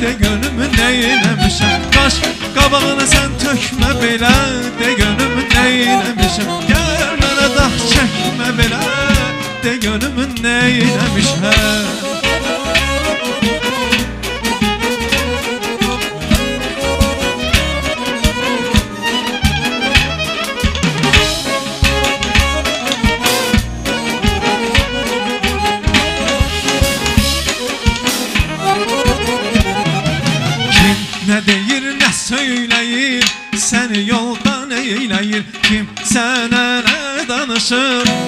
de gönlümü neylemişim? Kaş kabağını sen tökme belə de gönlümü neylemişim? Gel bana dah çekme belə de gönlümü neylemişim? Nə deyir, nə söyləyir Səni yoldan eyləyir Kim sənə nə danışır